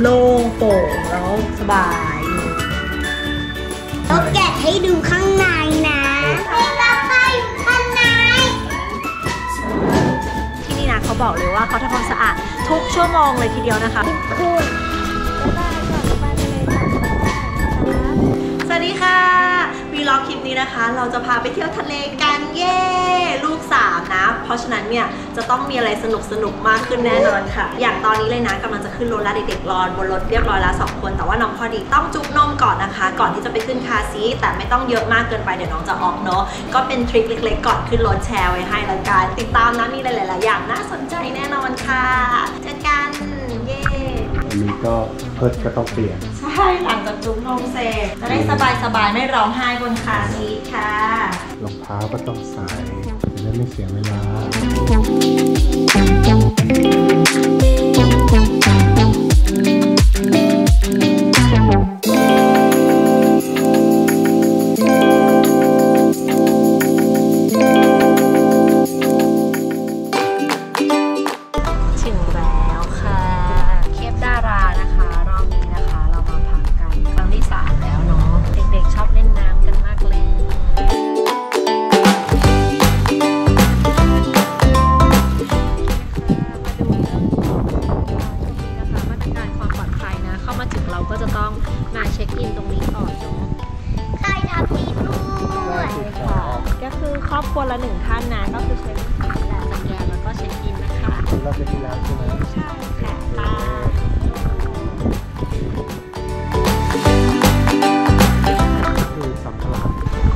โล่งโปร่งแล้วสบายแล้วแกะให้ดูข้างในนะมีราคาอยู่ข้างในที่นี่นะเขาบอกเลยว่าเขาทำความสะอาดทุกชั่วโมงเลยทีเดียวนะคะคุณสวัสดีค่ะ วีล็อกคลิปนี้นะคะ เราจะพาไปเที่ยวทะเลกันเย่ลูกสามนะ เพราะฉะนั้นเนี่ยจะต้องมีอะไรสนุกสนุกมากขึ้นแน่นอนค่ะ อย่างตอนนี้เลยนะกำลังจะขึ้นรถแล้วเด็กๆรอนบนรถเรียบร้อยแล้วสองคน แต่ว่าน้องพอดีต้องจุ๊บนมก่อนนะคะ ก่อนที่จะไปขึ้นคาซีแต่ไม่ต้องเยอะมากเกินไปเดี๋ยวน้องจะออกเนาะก็เป็นทริคเล็ก ๆ ก่อนขึ้นรถแชร์ไว้ให้ละกันติดตามนะมีหลายๆอย่างน่าสนใจแน่นอนค่ะเจอกันเย่อันนี้ก็เพิร์ดก็ต้องเปลี่ยน ให้หลังจากจุ๊บนมเสร็จจะได้สบายสบายๆไม่ร้องไห้บนคาร์ซีทค่ะรองเท้าก็ต้องใส่จะได้ไม่เสียเวลา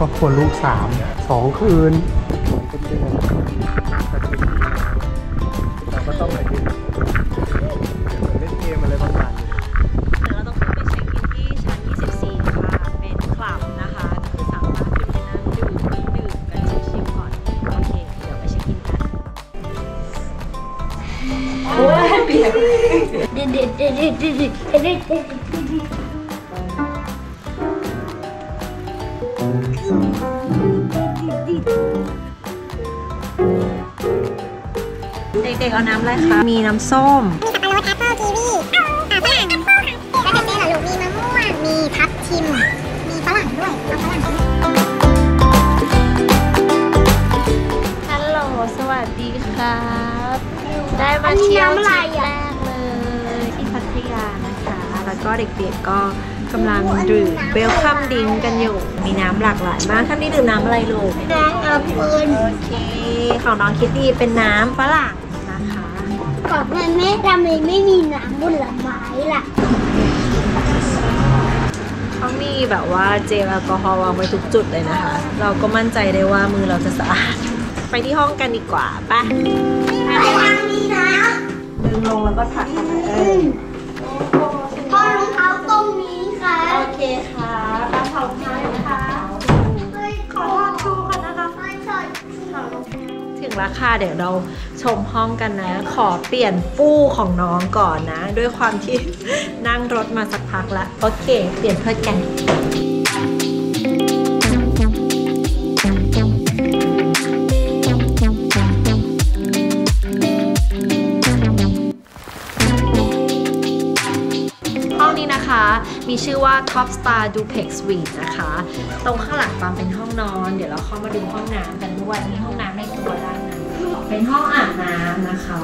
ครอบครัวลูกสามสองคืนเป็นเดือน เด็กๆเอาน้ำอะไรคะ มีน้ำส้ม มีสับปะรดแอปเปิ้ลกีวีอ่าฝรั่งแอปเปิ้ลค่ะแล้วแต่เจ๊เหรอลูก มีมะม่วง มีทับทิม มีฝรั่งด้วยเอาฝรั่งฮัลโหล สวัสดีครับ ได้มาเที่ยวทริปแรกเลย ที่พัทยานะคะ แล้วก็เด็กๆก็ กำลังดื่ม welcome drink กันอยู่ มีน้ำหลากหลายมากท่านนี้ดื่มน้ำอะไรลูกน้ำแอปเปิ้ลโอเค ของน้องคิตตี้เป็นน้ำฝรั่งนะคะก่อนมันไม่ทำไมไม่มีน้ำผลไม้ล่ะเขามีแบบว่าเจลแอลกอฮอล์วางไว้ทุกจุดเลยนะคะ เราก็มั่นใจได้ว่ามือเราจะสะอาด ไปที่ห้องกันดีกว่าไป่ะไปทางนี้นะดึงลงแล้วก็ถักเข้าไปเออพอ เคค่ะตาเผาท้นะคะขอลองดูก่อนนะคะไม่ชอบถึงราคาเดี๋ยวเราชมห้องกันนะ ขอเปลี่ยนฟูของน้องก่อนนะ ด้วยความที่นั่งรถมาสักพักละโอเค เปลี่ยนเพื่อกัน ชื่อว่า Top Star Duplex Suite นะคะ ตรงข้างหลังปั๊มเป็นห้องนอน เดี๋ยวเราเข้ามาดูห้องน้ำกันด้วยมีห้องน้ำในตัวด้านนั้นเป็นห้องอาบน้ำนะคะ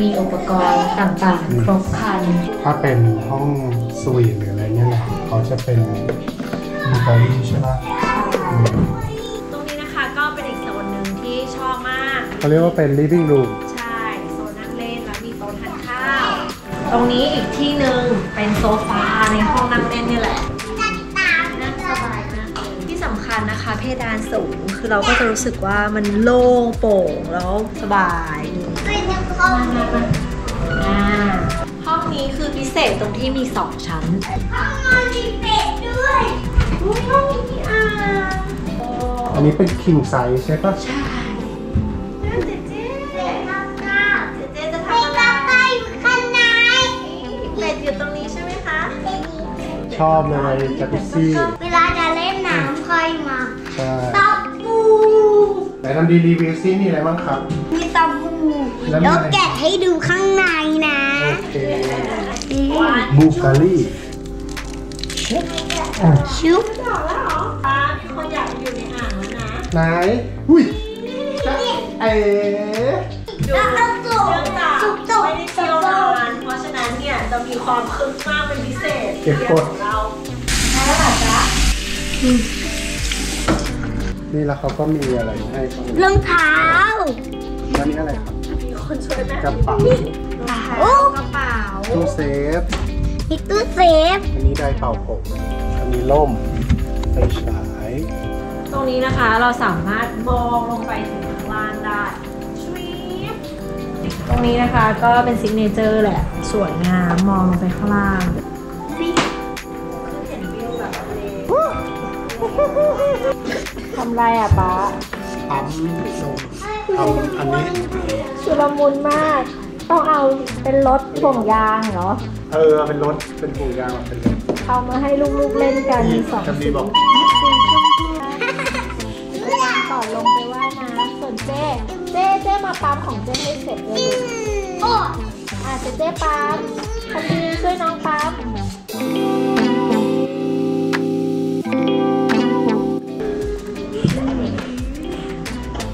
มีอุปกรณ์ต่างๆ ครบครัน ถ้าเป็นห้องสวีทหรืออะไรเนี่ยแหละเขาจะเป็นบูการีใช่ปะอืมตรงนี้นะคะก็เป็นอีกโซนหนึ่งที่ชอบมาก เขาเรียกว่าเป็น living room ใช่โซนนั่งเล่นแล้วมีโต๊ะทานข้าว ตรงนี้อีกที่หนึ่งเป็นโซฟา ในห้องนั่งเล่นเนี่ยแหละนั่งสบายมากเลยที่สำคัญนะคะเพดานสูงคือเราก็จะรู้สึกว่ามันโล่งโปร่งแล้วสบายดีเป็นยังห้องอ่าห้องนี้คือพิเศษตรงที่มี2ชั้น ห้องนอนมีเป็ดด้วยอุ้ยห้องนี้มีอ่างอันนี้เป็น king size ใช่ปะใช่ ชอบเลยจากิซี่เวลาจะเล่นน้ำค่อยมาใช่ตะปูไหนทำดีรีวิวซี่มีอะไรบ้างครับ มีตะปูแล้วมีแล้วอะไรแกะให้ดูข้างในนะโอเคนี่วันบูการีอะชุบหล่อแล้วเหรอป้ามีคนอยากอยู่ในอ่างแล้วนะ ไหน อุ้ยจ๊ะเอ๋ดูแล้วเอาจุกเนื่องจากจุก จะมีความคึกมากเป็นพิเศษเก็บกด ของเราแล้วล่ะจ๊ะนี่แล้วเขาก็มีอะไรให้เขารองเท้าแล้วนี่อะไรครับมีคนช่วยแม่กระเป๋าโอ้กระเป๋าตู้เซฟ มีตู้เซฟ อันนี้ได้เป่าผมอันนี้ล่มไฟฉาย ตรงนี้นะคะเราสามารถมองลงไปถึงข้างล่างได้ชวีป ตรงนี้นะคะก็เป็นซิกเนเจอร์แหละ สวยงาม มองลงไปข้างล่างคือเห็นวิวแบบทะเลทำไรอะป๊าปั๊มลงทำอันนี้ชุลมุนมาก ต้องเอาเป็นรถห่วงยางเหรอ เออ เป็นรถ เป็นผูยางเป็นรถเอามาให้ลูกๆเล่นกันนี่มีสองจำสีดีบอกก่อนลงไปว่ายน้ำส่วนเจ๊ เจ๊เจ๊มาปั๊มของเจ๊ให้เสร็จเลยลูกโอ้อะเจ๊เจ๊ปั๊มทำดีช่วยน้องปั๊ม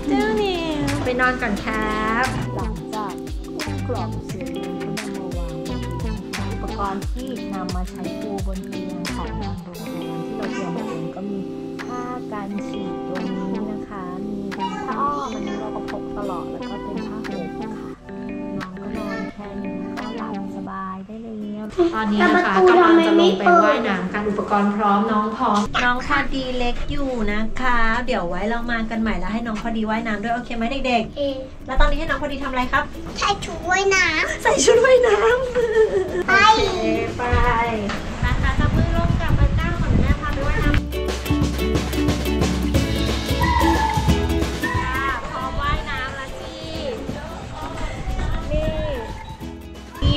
เจ้าเนี่ยไปนอนก่อนครับหลังจากคู่กล่อมเสร็จแล้วก็นำมาวางบนเตียงค่ะอุปกรณ์ที่นำมาใช้ปูบนเตียงของทางโรงแรมที่เราเตรียมมาเองก็มีผ้ากันฉีด ตอนนี้นะคะกำลังจะลงไปว่ายน้ำกันอุปกรณ์พร้อมน้องพร้อม น้องพอดีเล็กอยู่นะคะ เดี๋ยวไว้เรามากันใหม่แล้วให้น้องพอดีว่ายน้ำด้วยโอเคไหมเด็กเอๆแล้วตอนนี้ให้น้องพอดีทำอะไรครับ ใช้ชุดว่ายน้ใส่ชุดว่ายน้ำไปำโอเคไป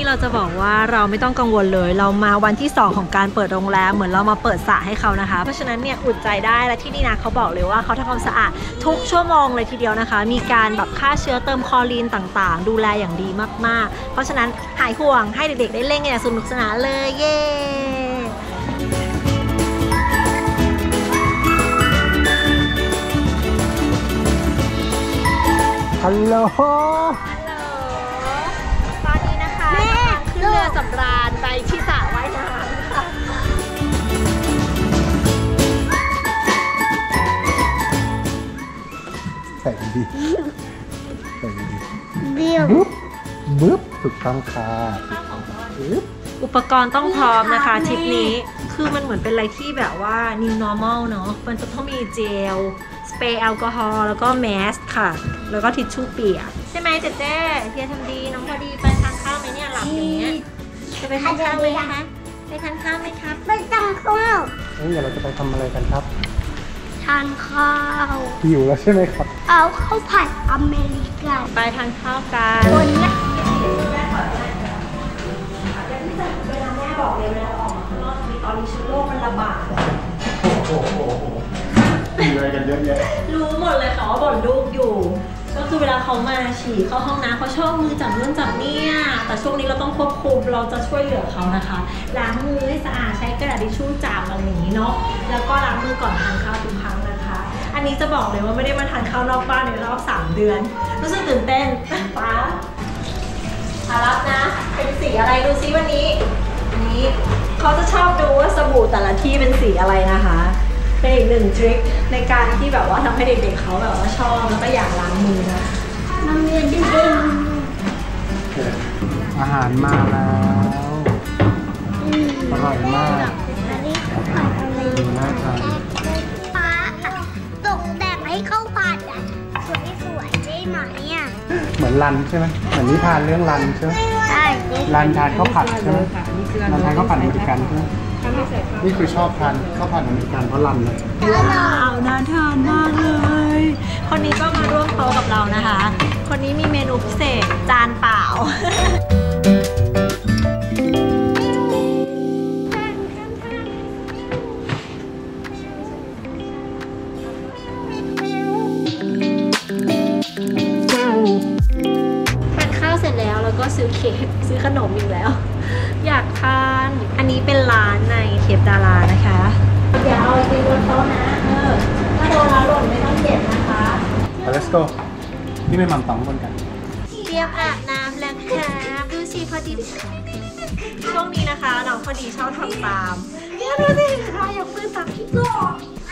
เราจะบอกว่าเราไม่ต้องกังวลเลย เรามาวันที่ 2 ของการเปิดโรงแรมเหมือนเรามาเปิดสระให้เขานะคะ เพราะฉะนั้นเนี่ยอุ่นใจได้และที่นี่นะเขาบอกเลยว่าเขาทำความสะอาดทุกชั่วโมงเลยทีเดียวนะคะ มีการแบบฆ่าเชื้อเติมคอรีนต่างๆ ดูแลอย่างดีมากๆ เพราะฉะนั้นหายห่วงให้เด็กๆได้เล่นกันอย่างสนุกสนานเลยเย้ฮัลโหล อสำราญไปที่สระว่ายน้ำค่ะใส่ดีใส่ดีเบี้ยวบึ๊บบึ๊บถูกต้องค่ะบึ๊บอุปกรณ์ต้องพร้อมนะคะทริปนี้คือมันเหมือนเป็นอะไรที่แบบว่า new normal เนอะมันจะต้องมีเจล สเปรย์แอลกอฮอล์แล้วก็แมสค่ะ แล้วก็ทิชชู่เปียก ใช่ไหมเจ๊เจ๊เฮียทำดี น้องพอดีไป อย่างเงี้ยจะไปทานข้าวไหมคะไปทานข้าวไหมครับไปตังข้าวเอ้ยเดี๋ยวเราจะไปทำอะไรกันครับ ทานข้าวหิวแล้วใช่ไหมครับ เอาข้าวผัดอเมริกันไปทานข้าวกัน คือเวลาเขามาฉี่เข้าห้องน้ำเขาชอบมือจับนู่นจับเนี่ยแต่ช่วงนี้เราต้องควบคุมเราจะช่วยเหลือเขานะคะ ล้างมือให้สะอาดใช้กระดาษทิชชู่จับอะไรอย่างนี้เนาะแล้วก็ล้างมือก่อนทานข้าวทุกครั้งนะคะ อันนี้จะบอกเลยว่าไม่ได้มาทานข้าวนอกบ้านในรอบสามเดือน รู้สึกตื่นเต้นป้าอารับนะ เป็นสีอะไรดูซิวันนี้ นี้เขาจะชอบดูว่าสบู่แต่ละที่เป็นสีอะไรนะคะ เป็นอีกหนึ่งทริคในการที่แบบว่าทำให้เด็กๆเขาแบบว่าชอบแล้วก็อยากล้างมือนะน้ำเงินดิ้งดิ้งอาหารมาแล้วอร่อยมากอันนี้ข้าวผัดอเมริดูกันน่าทานป้าตกแต่งให้ข้าวผัดอะสวยๆได้ไหมอะเห มือนรันใช่ไหมเหมือนนิทานเรื่องรันใช่ไหมใช่รันทานข้าวผัดใช่ไหมรันทานข้าวผัดอเมริกันใช่ไหมนี่คือชอบทานข้าวผัดอเมริกันเพราะรันนะว้าวน่าทานมากเลย คนนี้ก็มาร่วมโต๊ะกับเรานะคะ คนนี้มีเมนูพิเศษจานเปล่า นี่เป็นมัมสองคนกัน เตรียมอาบน้ำแล้วค่ะดูสิพอดี ช่วงนี้นะคะน้องพอดีชอบทำตามเนี่ยดูสิเราอยากมือตามพี่โก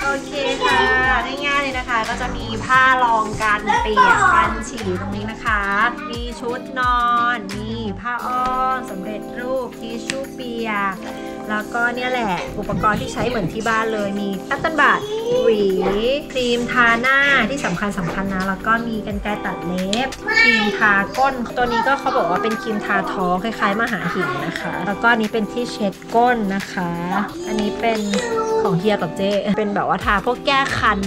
โอเคค่ะ ง่ายๆเลยนะคะ ก็จะมีผ้ารองกันเปียกกันฉี่ตรงนี้นะคะ มีชุดนอน มีผ้าอ้อมสำเร็จรูปทิชชู่เปียก แล้วก็เนี่ยแหละอุปกรณ์ที่ใช้เหมือนที่บ้านเลย มีตัตตันบัตหวีครีมทาหน้าที่สำคัญสำคัญนะ แล้วก็มีกันไกรตัดเล็บครีมทาก้น ตัวนี้ก็เขาบอกว่าเป็นครีมทาท้องคล้ายๆมหาหินนะคะ แล้วก็อันนี้เป็นที่เช็ดก้นนะคะ อันนี้เป็นของเฮียกับเจ เป็นแบบว่าทาพวกแก้คัน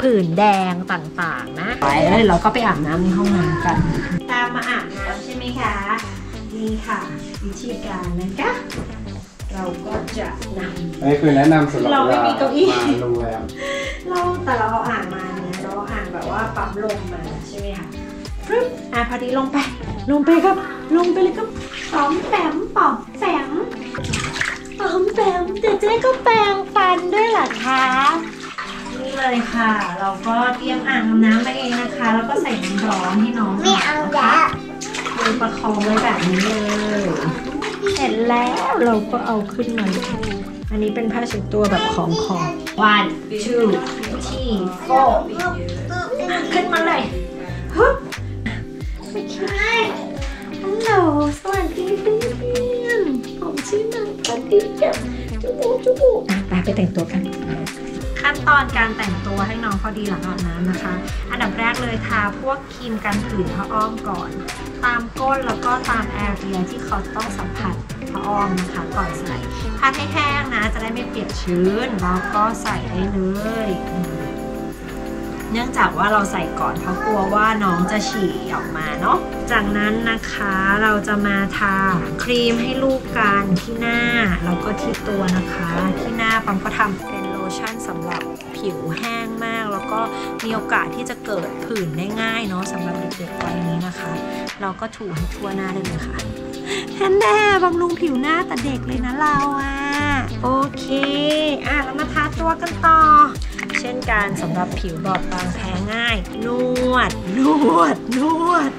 ผื่นแดงต่างๆนะไปแล้วเราก็ไปอาบน้ำในห้องน้ำกัน ตามมาอาบน้ำใช่ไหมคะ นี่ค่ะ วิธีการนะคะเราก็จะนำอันนี้คือแนะนำสำหรับเราไม่มีเก้าอี้มาโรงแรมเราแต่เราเอาอ่างมาเนี่ยเราเอาอ่างแบบว่าปั๊มลมมาใช่ไหมคะฟึ๊บอะพอดีลงไป ลงไปครับ ลงไปเลยครับปอมแปมปอมแปมปอมแปมแต่เจ๊ก็แปรงฟันด้วยเหรอคะนี่ เลยค่ะ เราก็เตรียมอ่างอาบน้ำมาเองนะคะ แล้วก็ใส่น้ำร้อนให้น้องไม่เอาแล้วมือประคองไว้แบบนี้เลย เสร็จแล้วเราก็เอาขึ้นมาเลยอันนี้เป็นผ้าเช็ดตัวแบบของของ one two three four ขึ้นมาเลยฮึบโอเคฮัลโหลสวัสดีเพื่อนๆผมชื่อนันพันดีกับจุบูจุบูอะไปไปแต่งตัวกัน ขั้นตอนการแต่งตัวให้น้องพอดีหลังอาบน้ำนะคะ อันดับแรกเลยทาพวกครีมกันผื่นผ้าอ้อมก่อน ตามก้นแล้วก็ตามแอเรียที่เขาต้องสัมผัสผ้าอ้อมนะคะ ก่อนใส่ทาให้แห้งนะ จะได้ไม่เปียกชื้นแล้วก็ใส่ได้เลยเนื่องจากว่าเราใส่ก่อนเพราะกลัวว่าน้องจะฉี่ออกมาเนาะ จากนั้นนะคะเราจะมาทาครีมให้ลูกกันที่หน้าแล้วก็ที่ตัวนะคะ ที่หน้าปั๊มก็ทำเป็น ชั่นสำหรับผิวแห้งมาก แล้วก็มีโอกาสที่จะเกิดผื่นได้ง่ายเนาะสำหรับเด็กๆวัยนี้นะคะ เราก็ถูให้ทั่วหน้าได้เลยค่ะแฮนแน่บำรุงผิวหน้าแต่เด็กเลยนะเราอะโอเคอะเรามาทาตัวกันต่อ เช่นกันสำหรับผิวบอบบางแพ้ง่าย นวด นวด นวด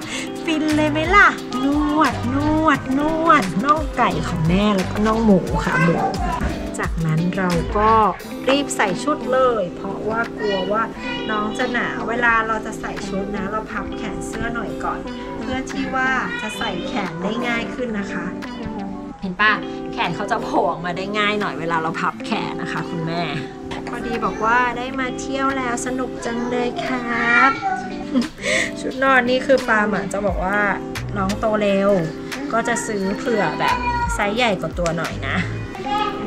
ฟินเลยไหมล่ะ นวด นวด นวดน่องไก่ของแม่แล้วก็น่องหมูค่ะหมู จากนั้นเราก็รีบใส่ชุดเลย เพราะว่ากลัวว่าน้องจะหนาวเวลาเราจะใส่ชุดนะ เราพับแขนเสื้อหน่อยก่อน เพื่อที่ว่าจะใส่แขนได้ง่ายขึ้นนะคะ เห็นปะแขนเขาจะโผล่ออกมาได้ง่ายหน่อยเวลาเราพับแขนนะคะ คุณแม่ พอดีบอกว่าได้มาเที่ยวแล้วสนุกจังเลยครับ ชุดนอนนี่คือปาล์มอะจะบอกว่าน้องโตเร็ว ก็จะซื้อเผื่อแบบไซส์ใหญ่กว่าตัวหน่อยนะเ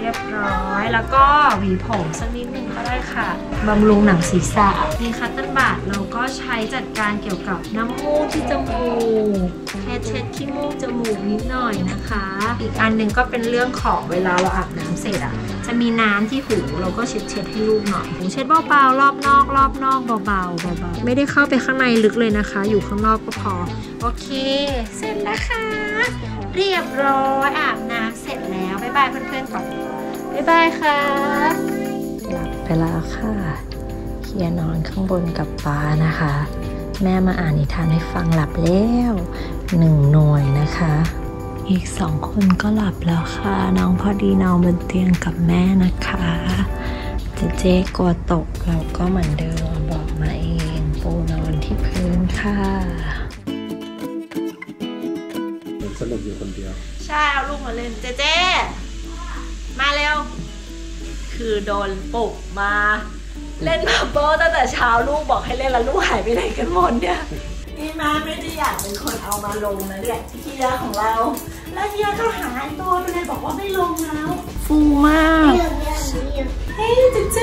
รียบร้อย แล้วก็หวีผมสักนิดนึงก็ได้ค่ะบำรุงหนังศีรษะมี cotton bud เราก็ใช้จัดการเกี่ยวกับน้ำมูกที่จมูกแค่เช็ดขี้มูกจมูกนิดหน่อยนะคะ อีกอันหนึ่งก็เป็นเรื่องของเวลาเราอาบน้ำเสร็จอะจะมีน้ำที่หูเราก็เช็ดเช็ดให้ลูกหน่อยหูเช็ดเบาๆรอบนอก รอบนอกเบาๆเบาๆไม่ได้เข้าไปข้างในลึกเลยนะคะ อยู่ข้างนอกก็พอ โอเค เสร็จแล้วค่ะ เรียบร้อยอาบน้ำเสร็จแล้วบ๊ายบายเพื่อนๆก่อน บ๊ายบายครับหลับไปแล้วค่ะเฮียนอนข้างบนกับป้านะคะ แม่มาอ่านนิทานให้ฟังหลับแล้วหนึ่งหน่วยนะคะ อีกสองคนก็หลับแล้วค่ะ น้องพอดีนอนบนเตียงกับแม่นะคะเจเจกลัวตกเราก็เหมือนเดิมบอกมาเองปูนอนที่พื้นค่ะสนุกอยู่คนเดียว ใช่ เอาลูกมาเล่นเจเจ มาเร็ว คือโดนปลุกมา เล่นมาโป้ตั้งแต่เช้าลูกบอกให้เล่นแล้วลูกหายไปไหนกันหมดเนี่ยนี่มาไม่ได้อยากเป็นคนเอามาลงนะเนี่ยเฮียของเรา แล้วเฮียก็หายตัวไปเลยบอกว่าไม่ลงแล้ว ฟูมากเรื่องเรื่องนี้เฮ้ยเจเจ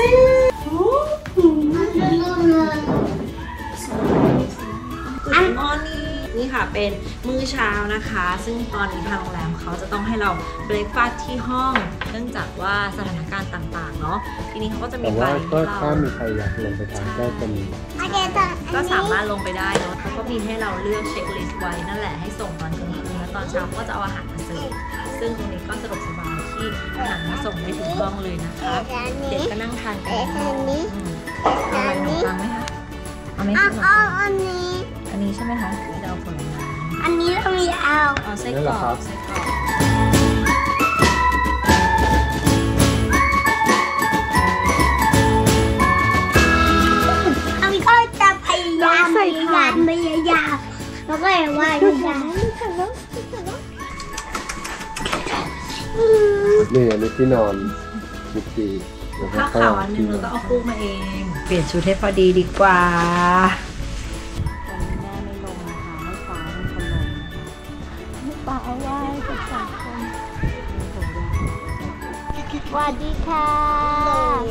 โอ้โหเรื่องเรื่องอันออนนี่นี่ค่ะเป็นมื้อเช้านะคะ ซึ่งตอนนี้ทางโรงแรมเขาจะต้องให้เราเบรกฟาสต์ที่ห้องเนื่องจากว่าสถานการณ์ต่างๆเนาะทีนี้เขาก็จะมีแต่ใบว่าให้ก็เราถ้ามีใครอยากลงไปทานก็จะมี โอเคต่อก็สามารถลงไปได้เนาะเขาก็มีให้เราเลือกเช็คลิสต์ไว้นั่นแหละให้ส่งตอนกลางคืนและตอนเช้าเขาก็จะเอาอาหารมาเสิร์ฟค่ะซึ่งตรงนี้ก็สะดวกสบายที่อาหารมาส่งได้ถึงห้องเลยนะคะ อันเด็กนี้ก็นั่งทานกันเอ๊ะอันนี้อืมเอาอะไรขนมปังไหมคะเอาไหมเอาขนมเอาปังอันนี้ อันนี้ใช่ไหมคะหรือจะเอาผลไม้อันนี้ต้องมีเอาเอาไส้นั่นกเหรรออครับกไส้กรอกายามพยายามแล้วก็อย่างว่าพยายามนี่อันนี้ที่นอนมิกกี้แล้วก็ผ้าขาวอันนึงแล้วก็เอาคู่มาเอง เปลี่ยนชุดให้พอดีดีกว่าวันนี้แม่ไม่ลงห้ฟ้าเป็นคนลงนะคะให้ฟ้าเอาไว้กับสองคนสวัสดีค่ะ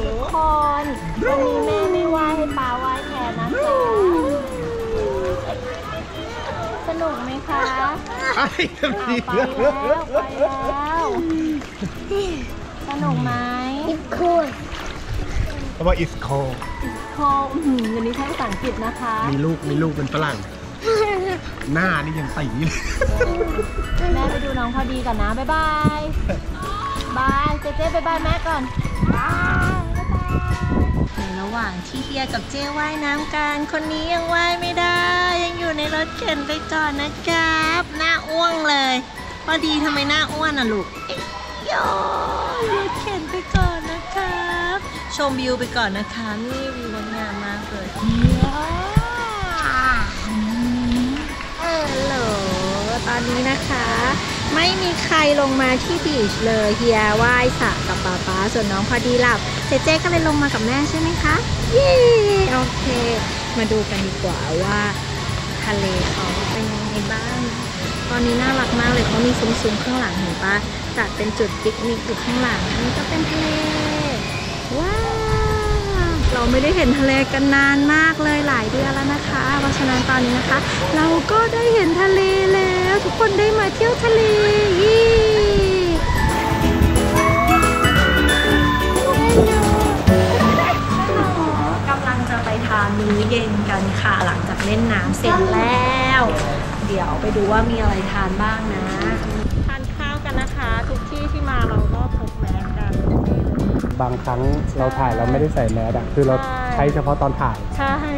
ทุกคนวันนี้แม่ นุกไหมคะอ้าวไปแล้วไปแล้วสนุกไหมอิบคูนเพราะว่า is cold โคอื้อหือวันนี้ใช้ภาษาอังกฤษนะคะมีลูกมีลูกเป็นฝรั่ง หน้านี่ยังตีเลย แม่ไปดูน้องพอดีก่อนนะบ๊ายบายบายเจเจ๊บ๊ายบายแม่ก่อนบายบ๊ายบายในระหว่างที่ เฮียกับเจ้ว่ายน้ำกัน คนนี้ยังว่ายไม่ได้ ยังอยู่ในรถเข็นไปก่อนนะครับ หน้าอ้วงเลยพอดีทำไมหน้าอ้วนอะลูกเอ๊ะโยรถเข็นไปก่อนนะครับ ชมวิวไปก่อนนะคะนี่วิวงดงามมากเลยฮัลโหลตอนนี้นะคะ ไม่มีใครลงมาที่บีชเลยเฮียว่ายสระกับป๊าป๊าส่วนน้องพอดีหลับเจเจ๊ก็เลยลงมากับแม่ใช่ไหมคะเย้โอเค มาดูกันดีกว่าว่าทะเลเขาเป็นยังไงบ้าง ตอนนี้น่ารักมากเลยเขามีซุ้มๆข้างหลังเห็นปะจัดเป็นจุดปิกนิกอยู่ข้างหลังนนี้ก็เป็นทะเลว้า เราไม่ได้เห็นทะเลกันนานมากเลยหลายเดือนแล้วนะคะ เพราะฉะนั้นตอนนี้นะคะ เราก็ได้เห็นทะเลแล้ว ทุกคนได้มาเที่ยวทะเลยี่กำลังจะไปทานมื้อเย็นกันค่ะหลังจากเล่นน้ำเสร็จแล้ว เดี๋ยวไปดูว่ามีอะไรทานบ้างนะ ทานข้าวกันนะคะ ทุกที่ที่มาเราก็พกแมสกัน บางครั้งเราถ่ายเราไม่ได้ใส่แมสอะคือเราใช่ใช้เฉพาะตอนถ่าย ใช่ใช่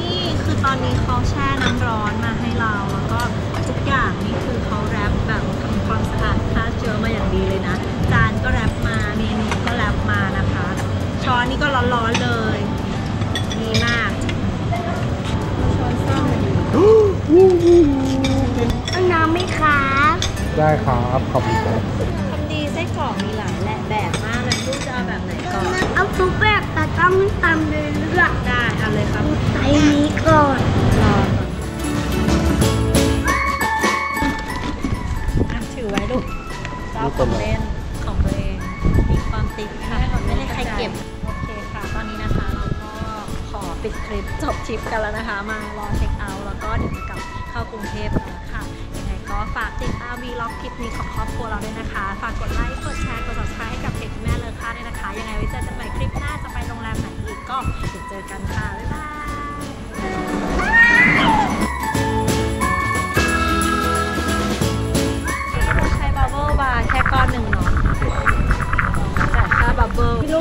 นี่คือตอนนี้เขาแช่น้ำร้อนมาให้เรา แล้วก็ทุกอย่างนี่คือเขาแรปแบบทำความสะอาดฆ่าเชื้อมาอย่างดีเลยนะ จานก็แรปมาเมนูก็แรปมานะคะ ช้อนนี่ก็ร้อนๆเลยดีมากช้อนซ่อมหน่อยดิเอาน้ำไหมครับ ได้ครับขอบคุณครับทำดีไส้กรอกมีหลายแหละแบบมากเลยลูกจะเอาแบบไหนก่อน เอาทุกแบบแต่ต้องตำเรื่อยได้เอาเล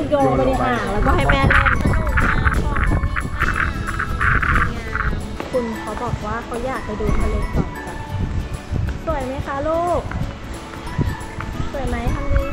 โยนไปในอ่างแล้วก็ให้แม่เล่นคุณเขาบอกว่าเขาอยากไปดูทะเลก่อนจ้ะสวยไหมคะลูก สวยไหมทำดี